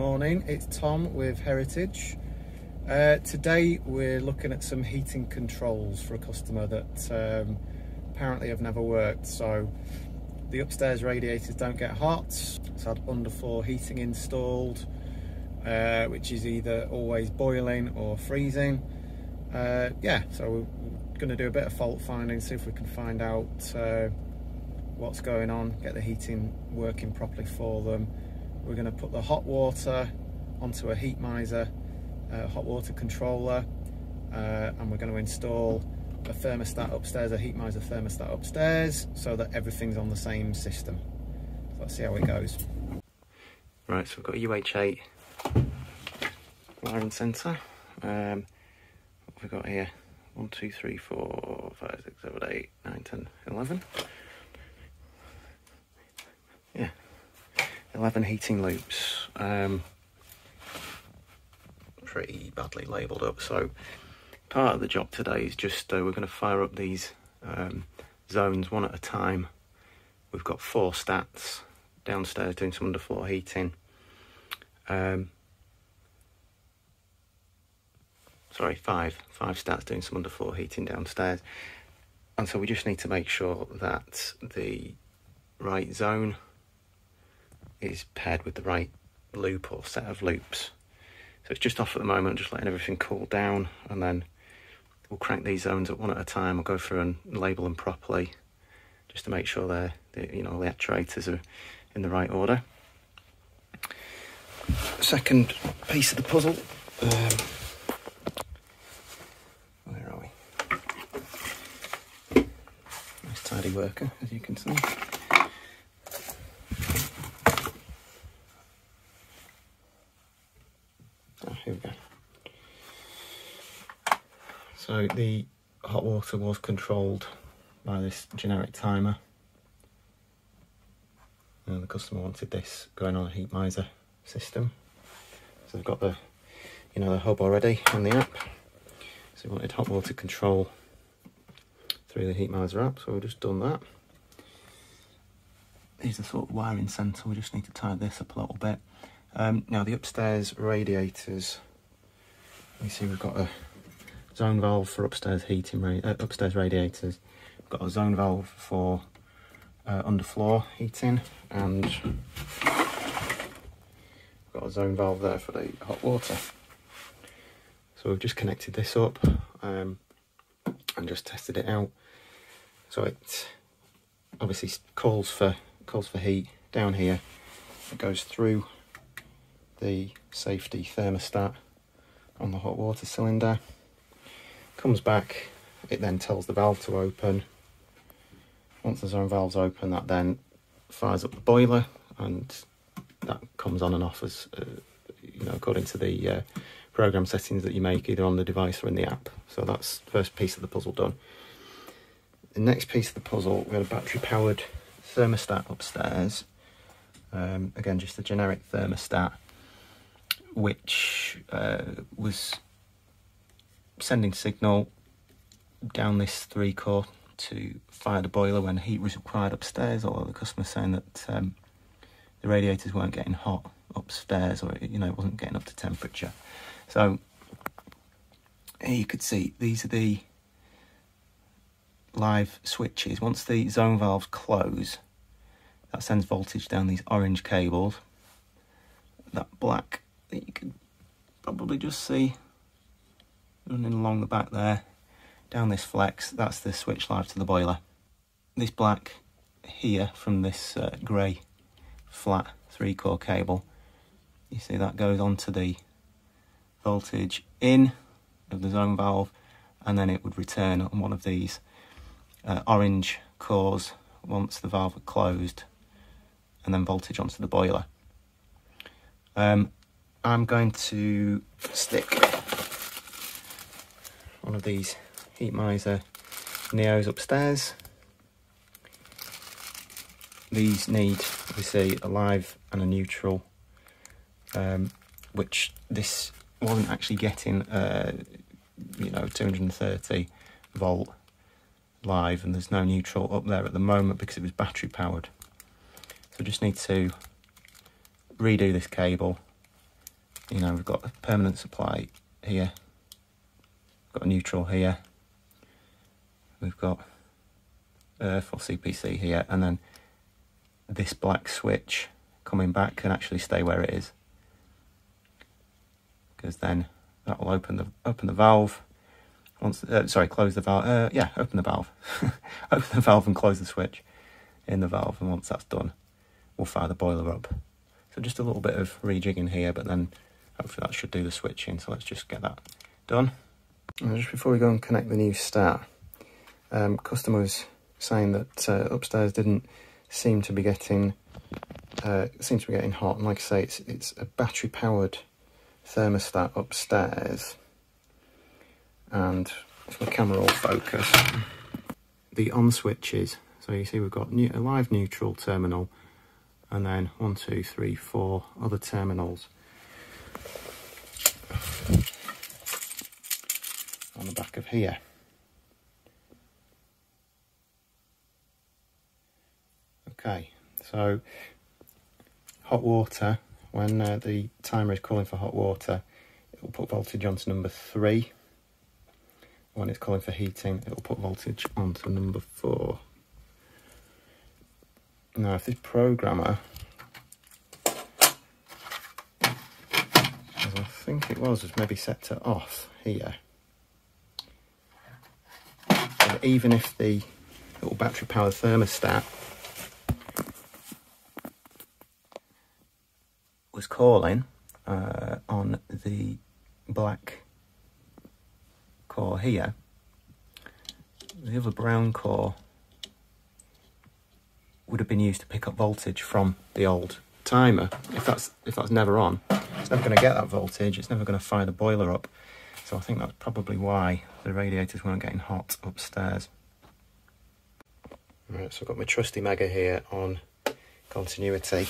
morning, it's Tom with Heritage. Uh, today we're looking at some heating controls for a customer that um, apparently have never worked. So the upstairs radiators don't get hot, it's had underfloor heating installed, uh, which is either always boiling or freezing. Uh, yeah, so we're going to do a bit of fault finding, see if we can find out uh, what's going on, get the heating working properly for them we're going to put the hot water onto a Heatmiser uh, hot water controller uh, and we're going to install a thermostat upstairs, a Heatmiser thermostat upstairs so that everything's on the same system. So let's see how it goes. Right, so we've got a UH8 wiring centre. Um, what have we got here? 1, 2, 3, 4, 5, 6, 7, 8, 9, 10, 11. 11 heating loops. Um, pretty badly labelled up. So part of the job today is just uh, we're going to fire up these um, zones one at a time. We've got four stats downstairs doing some underfloor heating. Um, sorry, five. Five stats doing some underfloor heating downstairs. And so we just need to make sure that the right zone is paired with the right loop or set of loops. So it's just off at the moment, just letting everything cool down, and then we'll crank these zones up one at a time. We'll go through and label them properly, just to make sure they're, they, you know, the actuators are in the right order. Second piece of the puzzle. Um, where are we? Nice tidy worker, as you can see. So the hot water was controlled by this generic timer. And the customer wanted this going on a Heatmiser system. So they've got the, you know, the hub already on the app. So we wanted hot water control through the Heatmiser app, so we've just done that. Here's the sort of wiring centre, we just need to tie this up a little bit. Um, now the upstairs radiators, you see we've got a zone valve for upstairs heating, uh, upstairs radiators. We've got a zone valve for uh, underfloor heating and got a zone valve there for the hot water. So we've just connected this up um, and just tested it out. So it obviously calls for calls for heat down here. It goes through the safety thermostat on the hot water cylinder comes back it then tells the valve to open. Once the zone valve's open that then fires up the boiler and that comes on and off as uh, you know according to the uh, program settings that you make either on the device or in the app. So that's first piece of the puzzle done. The next piece of the puzzle we had a battery powered thermostat upstairs. Um, again just a generic thermostat which uh, was sending signal down this three core to fire the boiler when heat was required upstairs, although the customer saying that um, the radiators weren't getting hot upstairs or you know it wasn't getting up to temperature. So here you could see these are the live switches. Once the zone valves close, that sends voltage down these orange cables. That black that you can probably just see running along the back there, down this flex, that's the switch live to the boiler. This black here from this uh, grey flat three core cable, you see that goes onto the voltage in of the zone valve and then it would return on one of these uh, orange cores once the valve had closed and then voltage onto the boiler. Um, I'm going to stick one of these Heatmiser Neos upstairs. These need we obviously a live and a neutral, um, which this wasn't actually getting, uh, you know, 230 volt live, and there's no neutral up there at the moment because it was battery powered. So just need to redo this cable you know, we've got a permanent supply here, got a neutral here, we've got earth or CPC here, and then this black switch coming back can actually stay where it is. Because then that will open the open the valve. Once uh, sorry close the valve uh, yeah open the valve. Open the valve and close the switch in the valve and once that's done we'll fire the boiler up. So just a little bit of rejigging here but then hopefully that should do the switching. So let's just get that done and just before we go and connect the new start um, customers saying that uh, upstairs didn't seem to be getting uh, seems to be getting hot. And like I say it's it's a battery powered thermostat upstairs. And if the camera will focus the on switches. So you see we've got new, a live neutral terminal and then one two three four other terminals on the back of here okay so hot water when uh, the timer is calling for hot water, it will put voltage onto number three. When it's calling for heating, it will put voltage onto number four. Now, if this programmer, as I think it was, was maybe set to off here. Even if the little battery powered thermostat was calling uh, on the black core here. The other brown core would have been used to pick up voltage from the old timer. If that's if that's never on, it's never going to get that voltage. It's never going to fire the boiler up. So I think that's probably why the radiators weren't getting hot upstairs. Right, so I've got my trusty Megger here on continuity.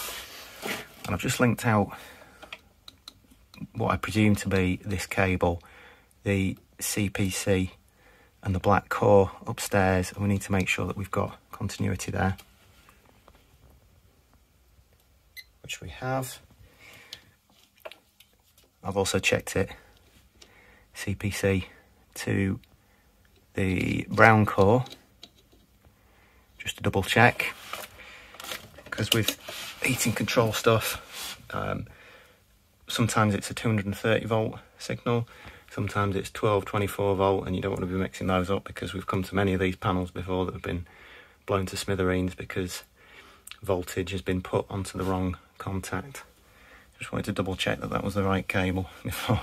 And I've just linked out what I presume to be this cable, the CPC and the black core upstairs and we need to make sure that we've got continuity there. Which we have. I've also checked it CPC to the brown core just to double check because with heating control stuff. Um, sometimes it's a 230 volt signal, sometimes it's 12, 24 volt, and you don't want to be mixing those up because we've come to many of these panels before that have been blown to smithereens because voltage has been put onto the wrong contact. Just wanted to double check that that was the right cable before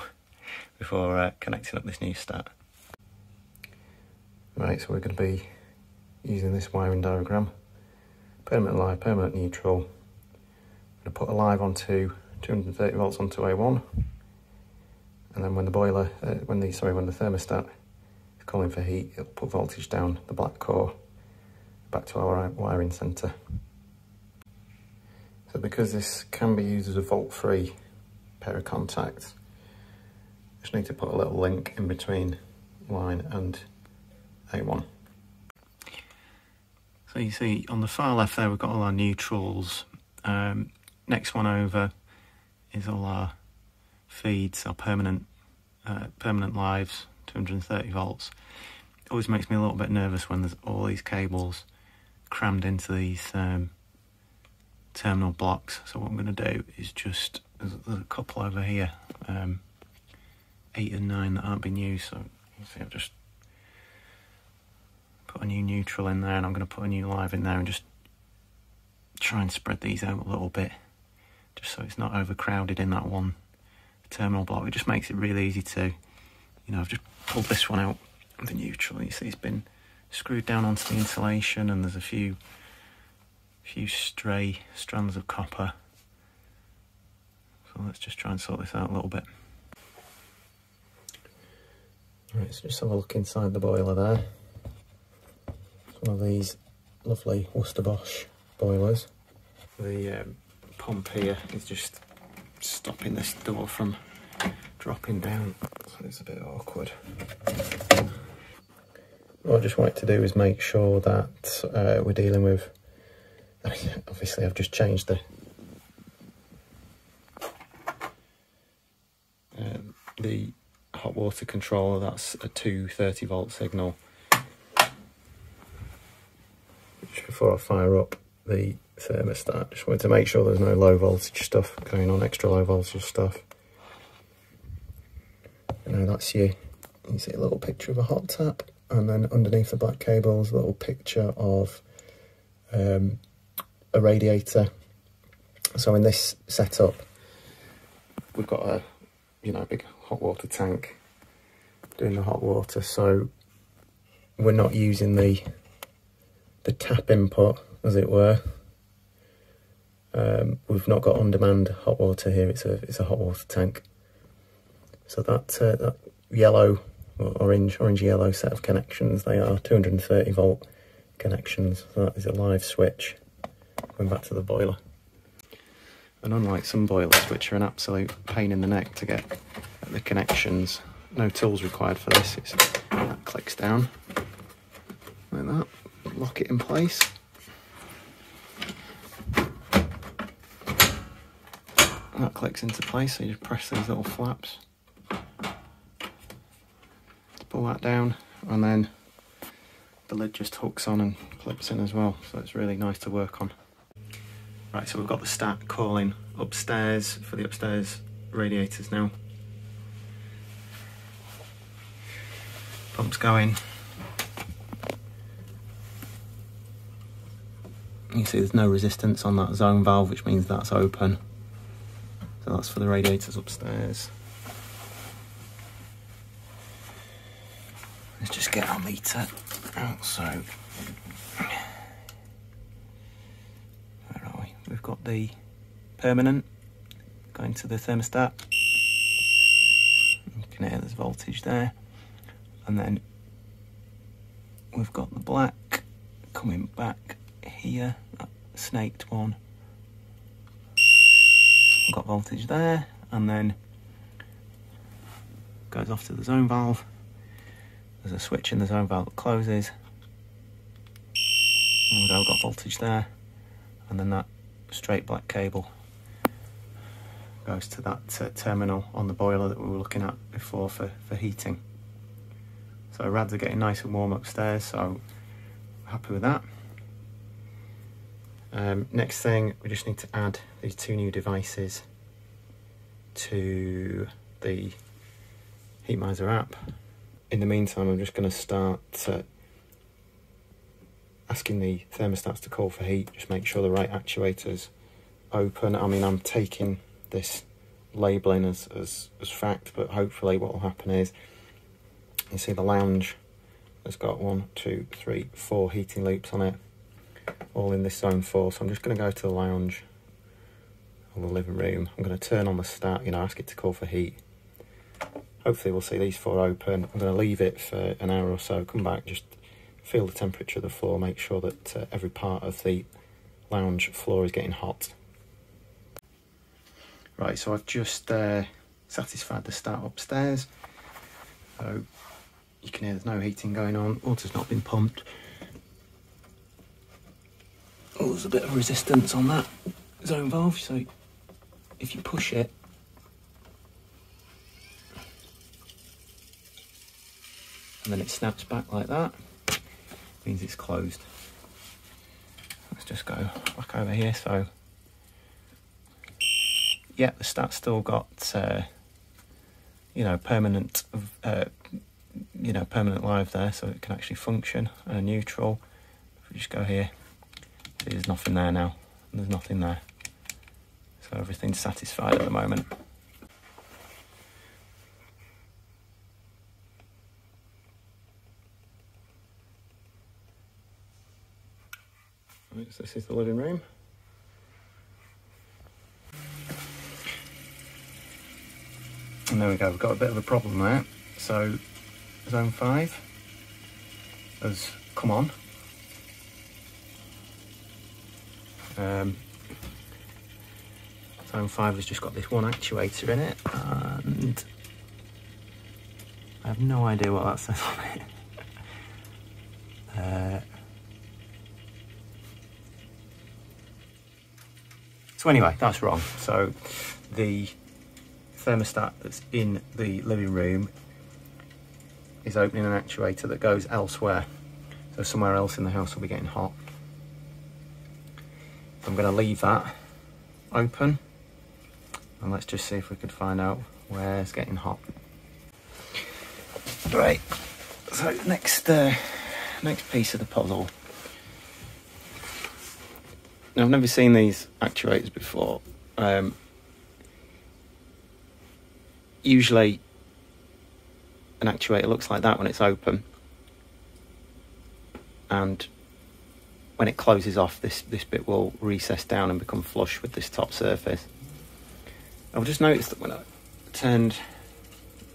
before uh, connecting up this new stat. Right, so we're going to be using this wiring diagram. Permanent live, permanent neutral, Going to put a live onto 230 volts onto A1 and then when the boiler, uh, when the sorry, when the thermostat is calling for heat, it'll put voltage down the black core back to our wiring centre. So because this can be used as a volt-free pair of contacts, just need to put a little link in between line and A1. So you see on the far left there we've got all our neutrals. Um, Next one over is all our feeds, our permanent uh, permanent lives, 230 volts. Always makes me a little bit nervous when there's all these cables crammed into these um, terminal blocks. So what I'm going to do is just, there's, there's, a couple over here, um, 8 and 9 that aren't being used. So you see I've just put a new neutral in there and I'm going to put a new live in there and just try and spread these out a little bit just so it's not overcrowded in that one terminal block. It just makes it really easy to, you know, I've just pulled this one out the neutral. You see it's been screwed down onto the insulation and there's a few few stray strands of copper. So let's just try and sort this out a little bit. Right, so just have a look inside the boiler there. It's one of these lovely Worcester Bosch boilers. The um, pump here is just stopping this door from dropping down. So it's a bit awkward. What I just wanted to do is make sure that uh, we're dealing with, I mean, obviously I've just changed the the hot water controller, that's a 230 volt signal. Just before I fire up the thermostat, just wanted to make sure there's no low voltage stuff going on, extra low voltage stuff. You know, that's you. You see a little picture of a hot tap, and then underneath the black cables, a little picture of um, a radiator. So in this setup, we've got a you know big hot water tank doing the hot water. So we're not using the the tap input, as it were. Um, we've not got on-demand hot water here. It's a it's a hot water tank. So that uh, that yellow or orange orange yellow set of connections they are 230 volt connections. So that is a live switch. Going back to the boiler. And unlike some boilers, which are an absolute pain in the neck to get the connections, no tools required for this. It's, that clicks down like that, lock it in place. That clicks into place, so you just press these little flaps. Pull that down, and then the lid just hooks on and clips in as well, so it's really nice to work on. Right, so we've got the stat calling upstairs for the upstairs radiators now. Pump's going. You see there's no resistance on that zone valve, which means that's open. So that's for the radiators upstairs. Let's just get our meter out. So we've got the permanent going to the thermostat. You can hear there's voltage there. And then we've got the black coming back here, that snaked one. We've got voltage there, and then goes off to the zone valve. There's a switch in the zone valve that closes. We've got voltage there, and then that straight black cable goes to that uh, terminal on the boiler that we were looking at before for, for heating. So rads are getting nice and warm upstairs, so happy with that. Um, next thing, we just need to add these two new devices to the Heatmiser app. In the meantime, I'm just going to start uh, asking the thermostats to call for heat, just make sure the right actuators open. I mean, I'm taking this labelling as, as, as fact, but hopefully what will happen is, you see the lounge has got one, two, three, four heating loops on it, all in this zone four. So I'm just going to go to the lounge or the living room. I'm going to turn on the stat, you know, ask it to call for heat. Hopefully we'll see these four open. I'm going to leave it for an hour or so, come back, just feel the temperature of the floor, make sure that uh, every part of the lounge floor is getting hot. Right, so I've just uh, satisfied the stat upstairs. So you can hear there's no heating going on, water's not been pumped. Oh, there's a bit of resistance on that zone valve, so if you push it, and then it snaps back like that, means it's closed. Let's just go back over here. So, yeah, the stat's still got, uh, you know, permanent, uh, you know, permanent live there, so it can actually function. And neutral. If we just go here, there's nothing there now. There's nothing there. So everything's satisfied at the moment. Right, so this is the living room. And there we go, we've got a bit of a problem there. So zone five has come on. Um, zone five has just got this one actuator in it and I have no idea what that says on it. Uh, So anyway, that's wrong. So the thermostat that's in the living room is opening an actuator that goes elsewhere. So somewhere else in the house will be getting hot. I'm going to leave that open and let's just see if we can find out where it's getting hot. Right, so next uh, next piece of the puzzle. I've never seen these actuators before. Um, usually, an actuator looks like that when it's open, and when it closes off, this this bit will recess down and become flush with this top surface. I've just noticed that when I turned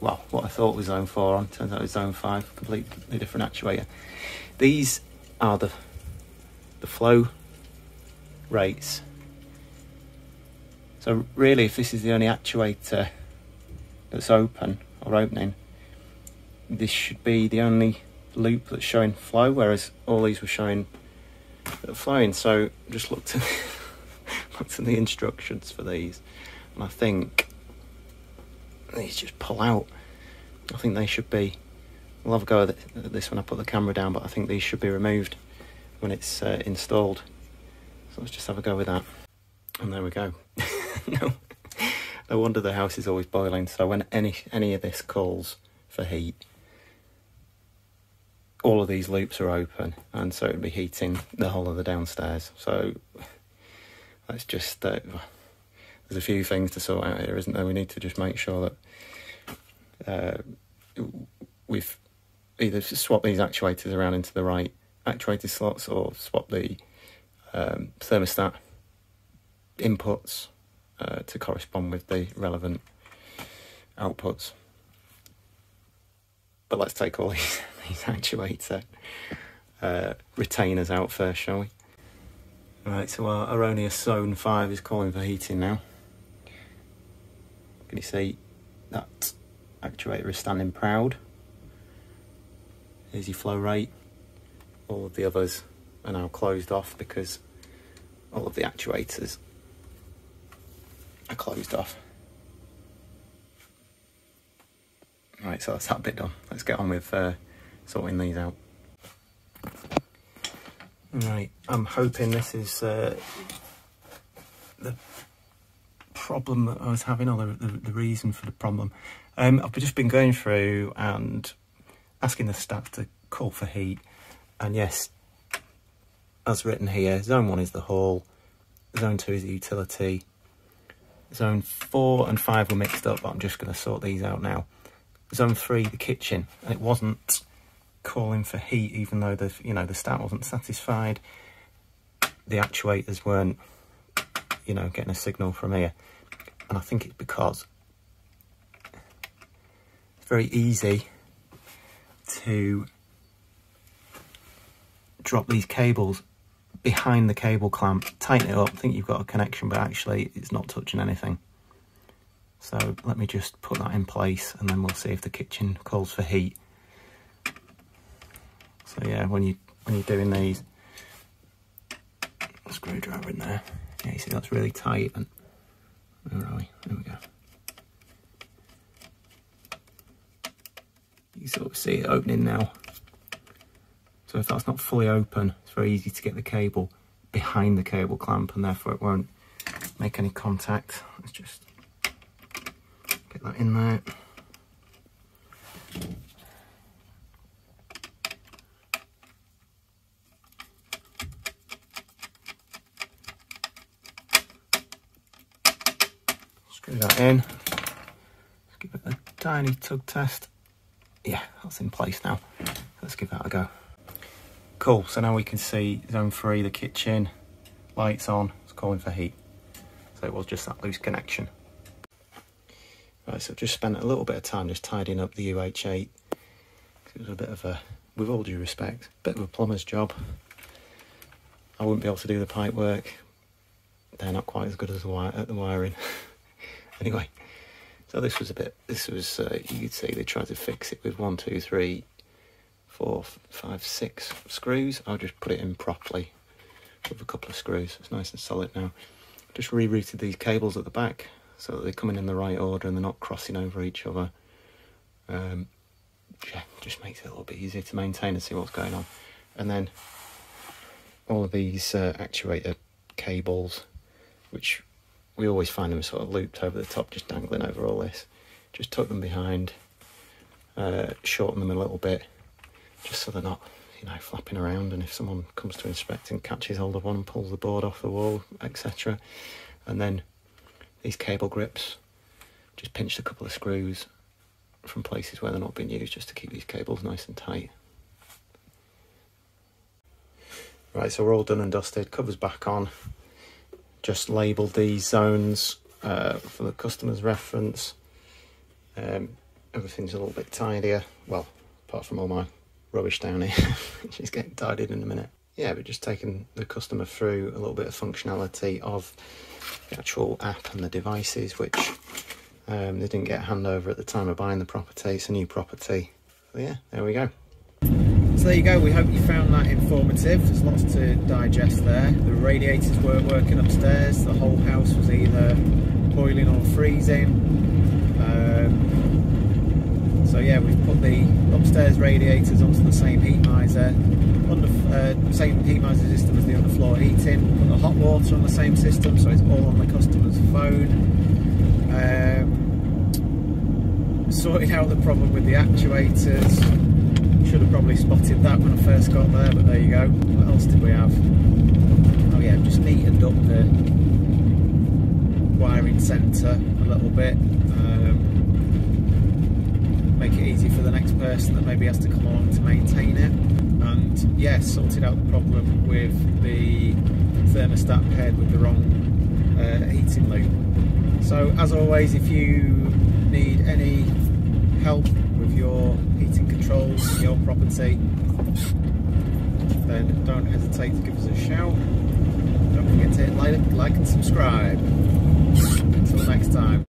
well, what I thought was zone 4 on, turns out it was zone 5, completely different actuator. These are the, the flow rates. So really, if this is the only actuator that's open or opening, this should be the only loop that's showing flow, whereas all these were showing flowing. So just looked at, looked at the instructions for these, and I think these just pull out. I think they should be. We'll have a go at this when I put the camera down, but I think these should be removed when it's uh, installed. So let's just have a go with that. And there we go. no, no wonder the house is always boiling. So when any any of this calls for heat, all of these loops are open, and so it'd be heating the whole of the downstairs. So let's just. Uh, there's a few things to sort out here, isn't there? We need to just make sure that uh, we've either swap these actuators around into the right actuator slots or swap the um, thermostat inputs uh, to correspond with the relevant outputs. But let's take all these, these actuator uh, retainers out first, shall we? Right, so our Aronius Zone 5 is calling for heating now. Can you see that actuator is standing proud? Here's your flow rate. All of the others are now closed off because all of the actuators are closed off. Right, so that's that bit done. Let's get on with uh, sorting these out. Right, I'm hoping this is uh, the problem that I was having, or the, the, the reason for the problem. Um, I've just been going through and asking the staff to call for heat, and yes, as written here, zone one is the hall, zone two is the utility, zone four and five were mixed up, but I'm just going to sort these out now. Zone three, the kitchen, and it wasn't calling for heat, even though the you know the start wasn't satisfied. The actuators weren't, you know, getting a signal from here and I think it's because it's very easy to drop these cables behind the cable clamp, tighten it up, think you've got a connection, but actually it's not touching anything. So let me just put that in place and then we'll see if the kitchen calls for heat. So yeah, when you when you're doing these, screwdriver in there, yeah, you see that's really tight and where are we? There we go. You sort of see it opening now. So if that's not fully open, it's very easy to get the cable behind the cable clamp and therefore it won't make any contact. Let's just get that in there. Screw that in. Let's give it a tiny tug test. Yeah, that's in place now. Let's give that a go. Cool, so now we can see zone three, the kitchen, lights on, it's calling for heat. So it was just that loose connection. Right, so I've just spent a little bit of time just tidying up the UH8. It was a bit of a, with all due respect, bit of a plumber's job. I wouldn't be able to do the pipe work. They're not quite as good as the, wire, at the wiring. Anyway, so this was a bit, this was, uh, you could see they tried to fix it with one, two, three, four, five, six screws. I'll just put it in properly with a couple of screws. It's nice and solid now. Just rerouted these cables at the back so that they're coming in the right order and they're not crossing over each other. Um, yeah, just makes it a little bit easier to maintain and see what's going on. And then all of these uh, actuator cables, which we always find them sort of looped over the top, just dangling over all this. Just tuck them behind, uh, shorten them a little bit, just so they're not, you know, flapping around. And if someone comes to inspect and catches hold of one and pulls the board off the wall, etc. And then these cable grips, just pinched a couple of screws from places where they're not being used, just to keep these cables nice and tight. Right, so we're all done and dusted. Covers back on. Just labelled these zones uh, for the customer's reference. Um, everything's a little bit tidier. Well, apart from all my rubbish down here, she's getting tidied in a minute. Yeah, but just taking the customer through a little bit of functionality of the actual app and the devices, which um, they didn't get handover at the time of buying the property. It's a new property. So yeah, there we go. So there you go, we hope you found that informative. There's lots to digest there. The radiators weren't working upstairs, the whole house was either boiling or freezing. So yeah, we've put the upstairs radiators onto the same Heatmiser, under, uh, same Heatmiser system as the underfloor heating, put the hot water on the same system, so it's all on the customer's phone. Um, sorted out the problem with the actuators, should have probably spotted that when I first got there, but there you go. What else did we have? Oh yeah, just neatened up the wiring centre a little bit. Make it easy for the next person that maybe has to come along to maintain it. And yes, yeah, sorted out the problem with the thermostat paired with the wrong uh, heating loop. So as always, if you need any help with your heating controls your property, then don't hesitate to give us a shout. Don't forget to hit like, like and subscribe. Until next time.